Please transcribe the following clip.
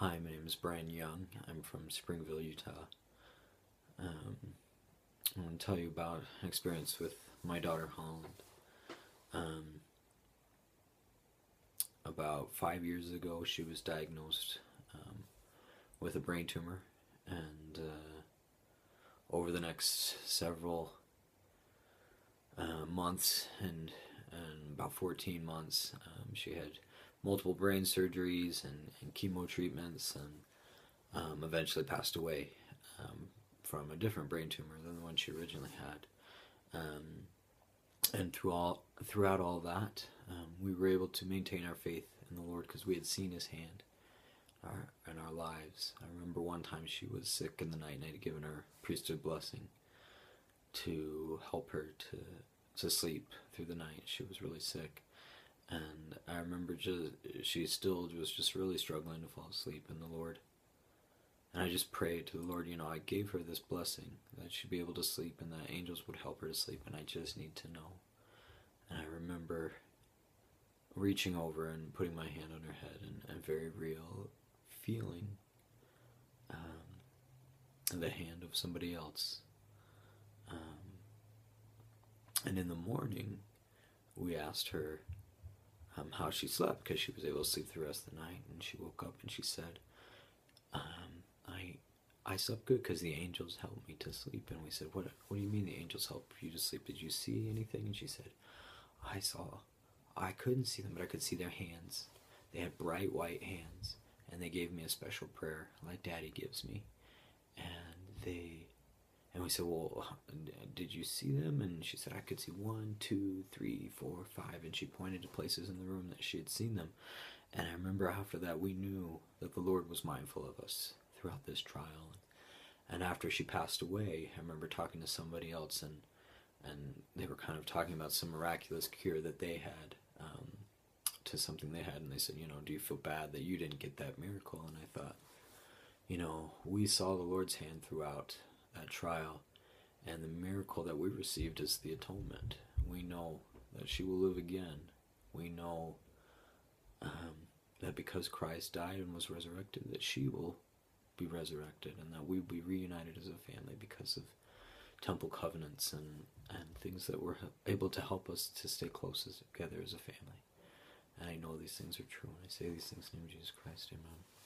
Hi, my name is Bryan Young. I'm from Springville, Utah. Um, I want to tell you about an experience with my daughter Holland. Um, about five years ago, she was diagnosed um, with a brain tumor, and uh, over the next several uh, months and and about 14 months, um, she had multiple brain surgeries and, and chemo treatments, and um, eventually passed away um, from a different brain tumor than the one she originally had. Um, and through all, throughout all that, um, we were able to maintain our faith in the Lord because we had seen His hand our, in our lives. I remember one time she was sick in the night, and I had given her priesthood blessing to help her to to sleep through the night. She was really sick, and I remember just she still was just really struggling to fall asleep in the Lord. And I just prayed to the Lord, you know, I gave her this blessing that she'd be able to sleep and that angels would help her to sleep, and I just need to know. And I remember reaching over and putting my hand on her head and, and very real feeling um, the hand of somebody else. Um, and in the morning, we asked her um, how she slept because she was able to sleep the rest of the night. And she woke up and she said, um, "I, I slept good because the angels helped me to sleep." And we said, "What? What do you mean the angels helped you to sleep? Did you see anything?" And she said, "I saw. I couldn't see them, but I could see their hands. They had bright white hands, and they gave me a special prayer like Daddy gives me. And they." And we said, Well, did you see them? And she said, I could see one, two, three, four, five. And she pointed to places in the room that she had seen them. And I remember after that, we knew that the Lord was mindful of us throughout this trial. And after she passed away, I remember talking to somebody else, and and they were kind of talking about some miraculous cure that they had um, to something they had, and they said, you know, do you feel bad that you didn't get that miracle? And I thought, you know, we saw the Lord's hand throughout that trial. And the miracle that we received is the atonement. We know that she will live again. We know um, that because Christ died and was resurrected, that she will be resurrected and that we will be reunited as a family because of temple covenants and, and things that were able to help us to stay close as, together as a family. And I know these things are true, and I say these things in the name of Jesus Christ. Amen.